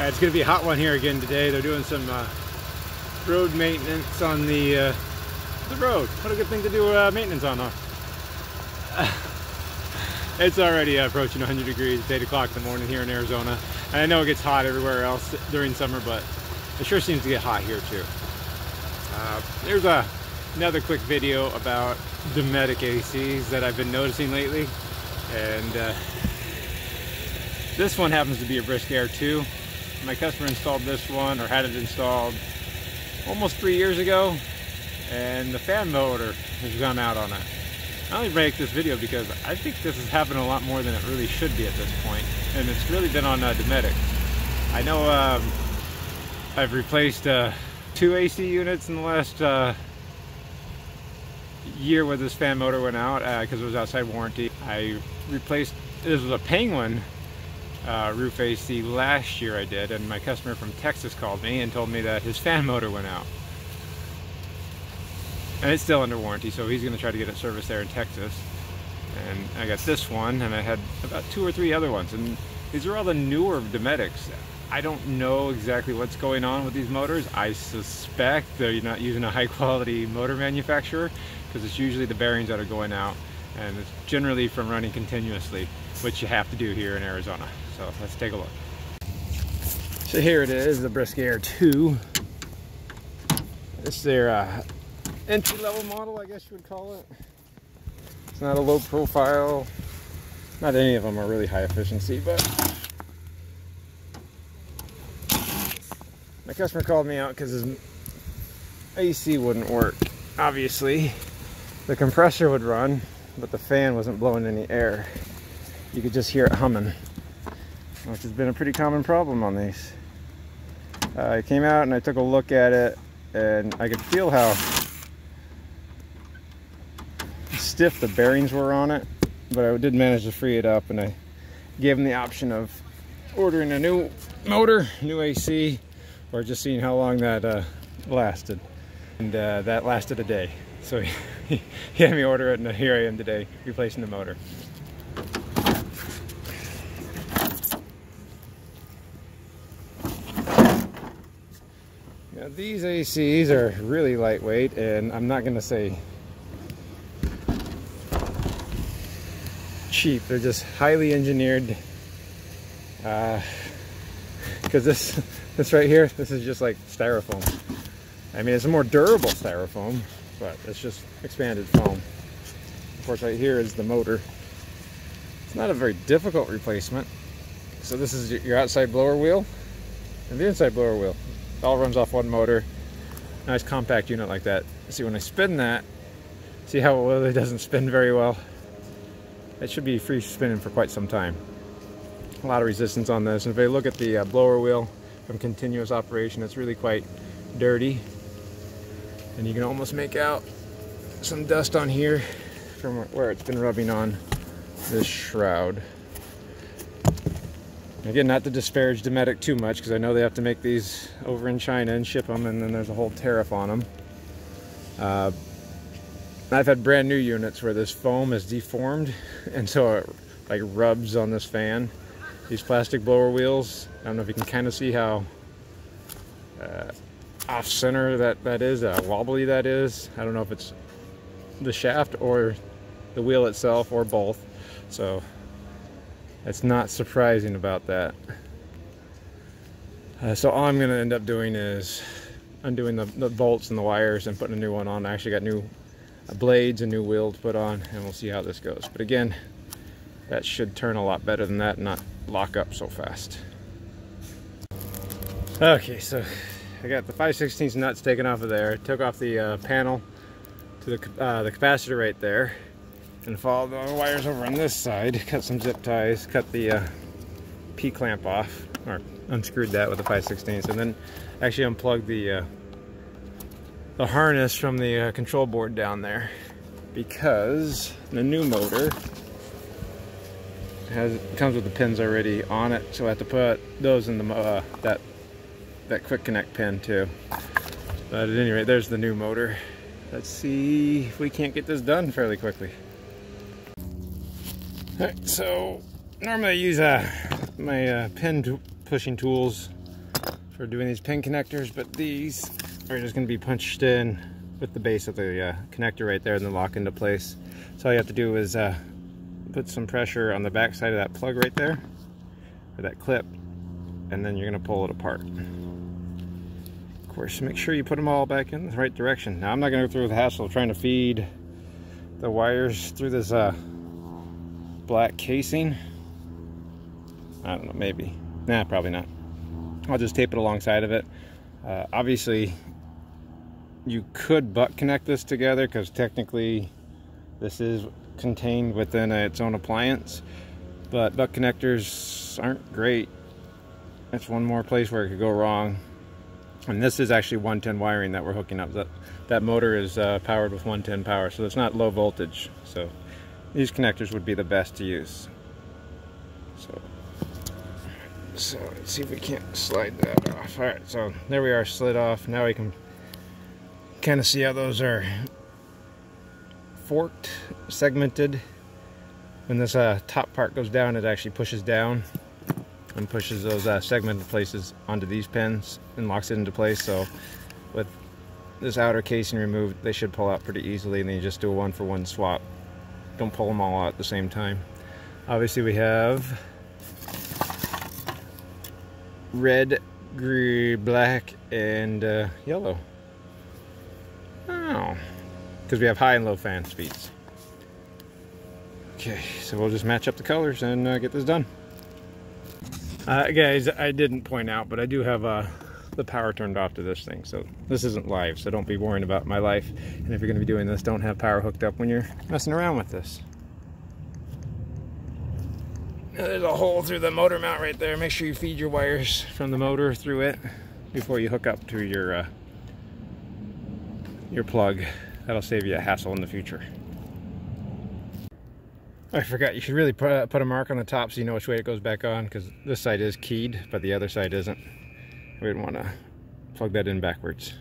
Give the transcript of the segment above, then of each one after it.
Uh, it's going to be a hot one here again today. They're doing some uh, road maintenance on the uh, the road. What a good thing to do uh, maintenance on, huh? it's already approaching 100 degrees. It's 8 o'clock in the morning here in Arizona. And I know it gets hot everywhere else during summer, but it sure seems to get hot here too. Uh, there's a, another quick video about Dometic ACs that I've been noticing lately. And uh, this one happens to be a Brisk Air 2 my customer installed this one or had it installed almost three years ago and the fan motor has gone out on it. I only make this video because I think this is happening a lot more than it really should be at this point and it's really been on uh, Dometic. I know um, I've replaced uh, two AC units in the last uh, year where this fan motor went out because uh, it was outside warranty. I replaced, this was a Penguin uh, roof AC last year I did, and my customer from Texas called me and told me that his fan motor went out. And it's still under warranty, so he's going to try to get it serviced there in Texas. And I got this one, and I had about two or three other ones, and these are all the newer Dometics. I don't know exactly what's going on with these motors. I suspect they're not using a high quality motor manufacturer because it's usually the bearings that are going out and it's generally from running continuously, which you have to do here in Arizona. So let's take a look. So here it is, the Brisk Air 2. This is their uh, entry-level model, I guess you would call it. It's not a low profile. Not any of them are really high efficiency, but my customer called me out because his AC wouldn't work. Obviously, the compressor would run, but the fan wasn't blowing any air. You could just hear it humming which has been a pretty common problem on these. Uh, I came out and I took a look at it and I could feel how stiff the bearings were on it, but I did manage to free it up and I gave him the option of ordering a new motor, new AC, or just seeing how long that uh, lasted. And uh, that lasted a day. So he, he had me order it and here I am today, replacing the motor. These ACs are really lightweight and I'm not going to say cheap. They're just highly engineered. Because uh, this, this right here, this is just like styrofoam. I mean, it's a more durable styrofoam, but it's just expanded foam. Of course, right here is the motor. It's not a very difficult replacement. So this is your outside blower wheel and the inside blower wheel. It all runs off one motor. Nice compact unit like that. See, when I spin that, see how it really doesn't spin very well? It should be free spinning for quite some time. A lot of resistance on this. And if I look at the uh, blower wheel from continuous operation, it's really quite dirty. And you can almost make out some dust on here from where it's been rubbing on this shroud. Again, not to disparage Dometic too much because I know they have to make these over in China and ship them and then there's a whole tariff on them. Uh, I've had brand new units where this foam is deformed and so it like rubs on this fan. These plastic blower wheels, I don't know if you can kind of see how uh, off center that, that is, how wobbly that is. I don't know if it's the shaft or the wheel itself or both. So it's not surprising about that. Uh, so all I'm going to end up doing is undoing the, the, bolts and the wires and putting a new one on. I actually got new blades and new wheel to put on and we'll see how this goes. But again, that should turn a lot better than that and not lock up so fast. Okay, so I got the 5 16 nuts taken off of there. Took off the uh, panel to the, uh, the capacitor right there and follow the wires over on this side, cut some zip ties, cut the uh, P-clamp off, or unscrewed that with a 5 16 and then actually unplugged the, uh, the harness from the uh, control board down there because the new motor has comes with the pins already on it, so I have to put those in the uh, that that quick connect pin too. But at any rate, there's the new motor. Let's see if we can't get this done fairly quickly. Alright, so normally I use uh, my uh, pin pushing tools for doing these pin connectors, but these are just gonna be punched in with the base of the uh, connector right there and then lock into place. So all you have to do is uh, put some pressure on the back side of that plug right there, or that clip, and then you're gonna pull it apart. Of course, make sure you put them all back in the right direction. Now I'm not gonna go through the hassle of trying to feed the wires through this uh, black casing. I don't know, maybe. Nah, probably not. I'll just tape it alongside of it. Uh, obviously, you could butt connect this together because technically this is contained within its own appliance, but butt connectors aren't great. That's one more place where it could go wrong. And this is actually 110 wiring that we're hooking up. That, that motor is uh, powered with 110 power, so it's not low voltage. So these connectors would be the best to use. So so let's see if we can't slide that off. All right, so there we are, slid off. Now we can kind of see how those are forked, segmented. When this uh, top part goes down, it actually pushes down and pushes those uh, segmented places onto these pins and locks it into place. So with this outer casing removed, they should pull out pretty easily and then you just do a one for one swap. Don't pull them all out at the same time. Obviously we have red, green, black, and uh, yellow. Oh, because we have high and low fan speeds. Okay, so we'll just match up the colors and uh, get this done. Uh, guys, I didn't point out, but I do have uh, the power turned off to this thing. So this isn't live, so don't be worrying about my life. And if you're gonna be doing this, don't have power hooked up when you're messing around with this. There's a hole through the motor mount right there. Make sure you feed your wires from the motor through it before you hook up to your uh, your plug. That'll save you a hassle in the future. I forgot, you should really put a, put a mark on the top so you know which way it goes back on because this side is keyed, but the other side isn't. We would want to plug that in backwards.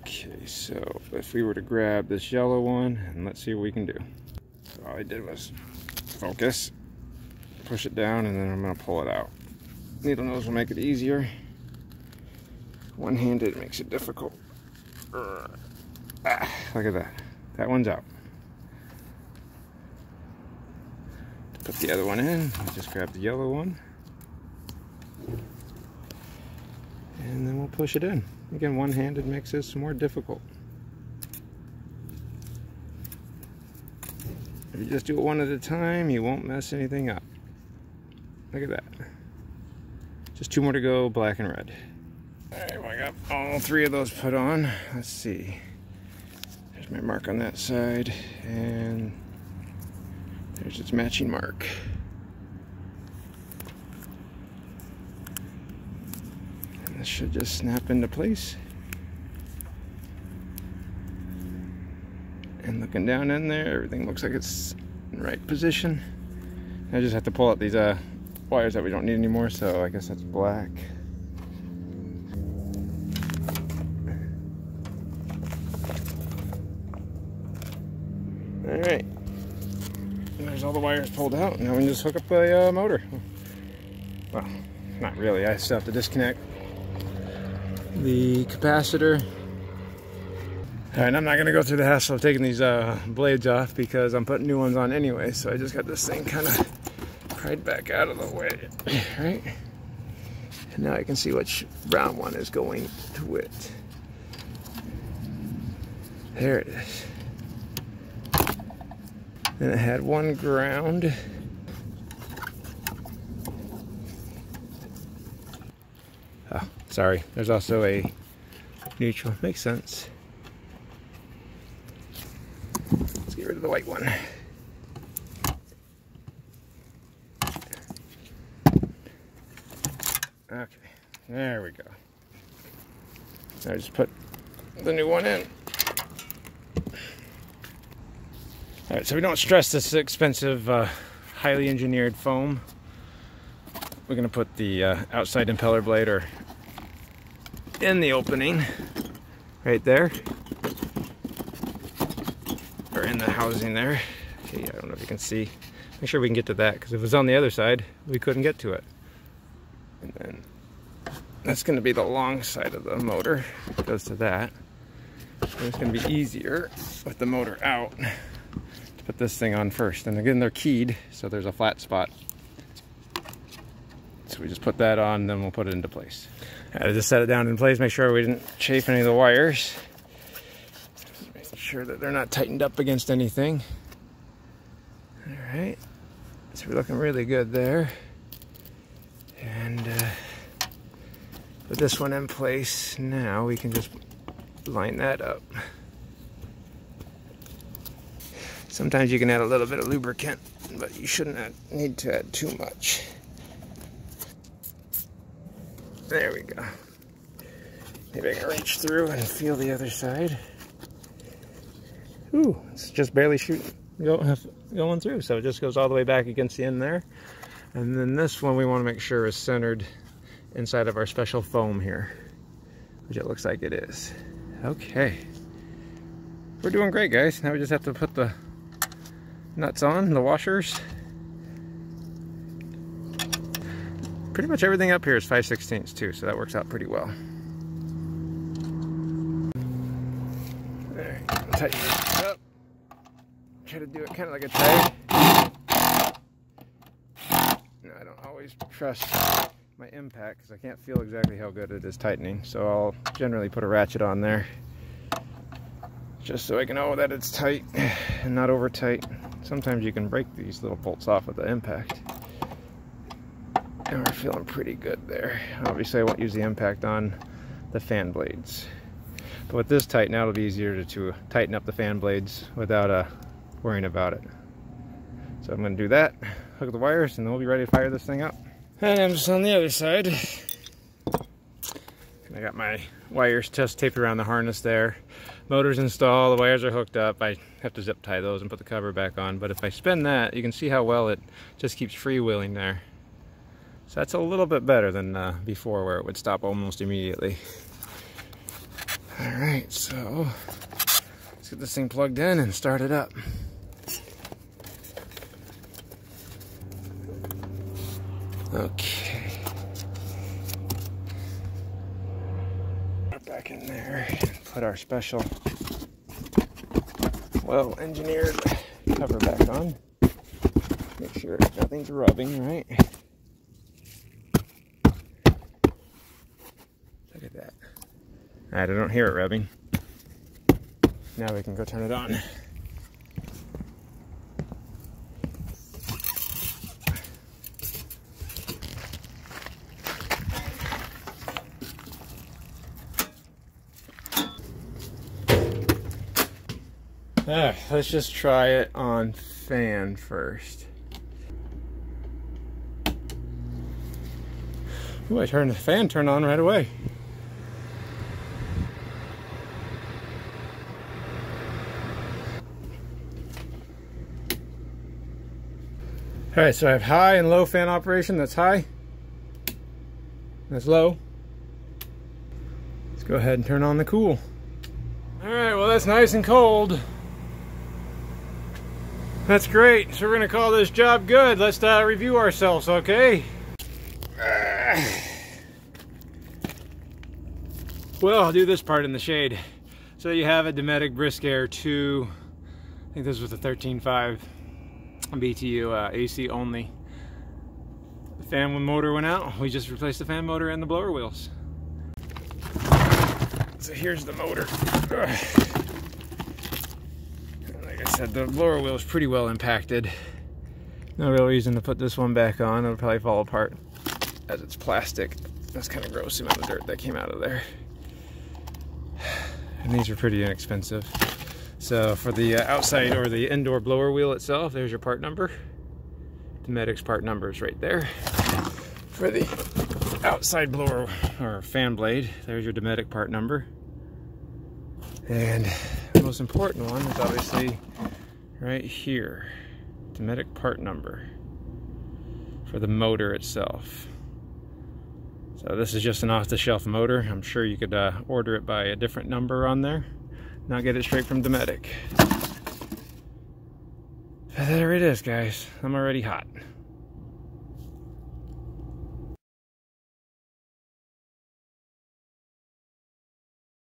Okay, so if we were to grab this yellow one, and let's see what we can do. So all I did was focus push it down and then I'm gonna pull it out. Needle nose will make it easier. One-handed makes it difficult. Ah, look at that. That one's out. Put the other one in. Just grab the yellow one. And then we'll push it in. Again, one-handed makes this more difficult. If you just do it one at a time, you won't mess anything up. Look at that. Just two more to go, black and red. All right, well, I got all three of those put on. Let's see. There's my mark on that side, and there's its matching mark. This should just snap into place. And looking down in there, everything looks like it's in right position. I just have to pull out these uh, wires that we don't need anymore, so I guess that's black. All right, there's all the wires pulled out. Now we can just hook up the uh, motor. Well, not really, I still have to disconnect the capacitor. All right, I'm not gonna go through the hassle of taking these uh, blades off because I'm putting new ones on anyway, so I just got this thing kind of pried back out of the way, right? And now I can see which brown one is going to it. There it is. Then it had one ground. Oh, sorry. There's also a neutral. Makes sense. Let's get rid of the white one. Okay, there we go. I just put the new one in. All right, so we don't stress this expensive, uh, highly engineered foam. We're gonna put the uh, outside impeller blade or in the opening right there or in the housing there. Okay, I don't know if you can see. Make sure we can get to that because if it was on the other side, we couldn't get to it and then that's going to be the long side of the motor. It goes to that. It's going to be easier with the motor out to put this thing on first. And again, they're keyed, so there's a flat spot. So we just put that on, then we'll put it into place. I just set it down in place, make sure we didn't chafe any of the wires. Make sure that they're not tightened up against anything. All right, so we're looking really good there. And uh, put this one in place. Now we can just line that up. Sometimes you can add a little bit of lubricant, but you shouldn't need to add too much. There we go. Maybe I can reach through and feel the other side. Ooh, it's just barely shooting, going through. So it just goes all the way back against the end there. And then this one we want to make sure is centered inside of our special foam here, which it looks like it is. Okay. We're doing great, guys. Now we just have to put the nuts on, the washers. Pretty much everything up here is 5 16 too, so that works out pretty well. There, tighten it up. Try to do it kind of like a tie. No, I don't always trust my impact because I can't feel exactly how good it is tightening. So I'll generally put a ratchet on there just so I can know that it's tight and not over tight. Sometimes you can break these little bolts off with the impact. And we're feeling pretty good there. Obviously I won't use the impact on the fan blades. But with this tight now it'll be easier to, to tighten up the fan blades without uh, worrying about it. So I'm going to do that, hook up the wires, and then we'll be ready to fire this thing up. And I'm just on the other side. I got my wires just taped around the harness there. Motor's installed, the wires are hooked up. I have to zip tie those and put the cover back on. But if I spin that, you can see how well it just keeps freewheeling there. So that's a little bit better than uh, before where it would stop almost immediately. All right, so let's get this thing plugged in and start it up. Okay. Back in there and put our special well engineered cover back on. Make sure nothing's rubbing, right? Look at that. Alright, I don't hear it rubbing. Now we can go turn it on. Ah, let's just try it on fan first. Ooh, I turned the fan turned on right away. All right, so I have high and low fan operation. That's high. That's low. Let's go ahead and turn on the cool. All right, well that's nice and cold. That's great. So we're gonna call this job good. Let's uh, review ourselves, okay? Well, I'll do this part in the shade. So you have a Dometic Brisk-Air 2. I think this was a 13.5 BTU uh, AC only. The fan motor went out. We just replaced the fan motor and the blower wheels. So here's the motor. Like I said, the blower wheel is pretty well impacted. No real reason to put this one back on. It'll probably fall apart as it's plastic. That's kind of gross, amount of dirt that came out of there. And these are pretty inexpensive. So for the uh, outside or the indoor blower wheel itself, there's your part number. Dometic's part number is right there. For the outside blower or fan blade, there's your Dometic part number. And the most important one is obviously right here, Dometic part number for the motor itself. So this is just an off-the-shelf motor. I'm sure you could uh, order it by a different number on there, not get it straight from Dometic. There it is, guys. I'm already hot.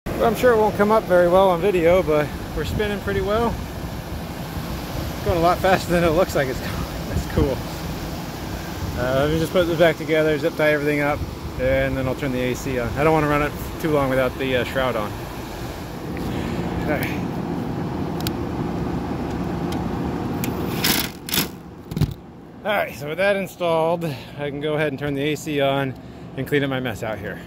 Well, I'm sure it won't come up very well on video, but we're spinning pretty well. It's going a lot faster than it looks like it's going. That's cool. Uh, let me just put this back together, zip tie everything up, and then I'll turn the AC on. I don't want to run it too long without the uh, shroud on. Alright. Alright, so with that installed, I can go ahead and turn the AC on and clean up my mess out here.